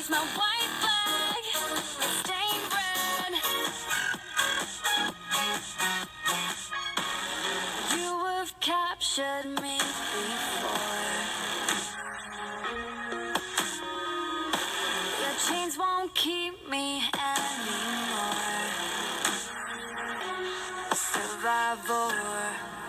raise my white flag. Stained red. You have captured me before. Your chains won't keep me anymore. Survivor.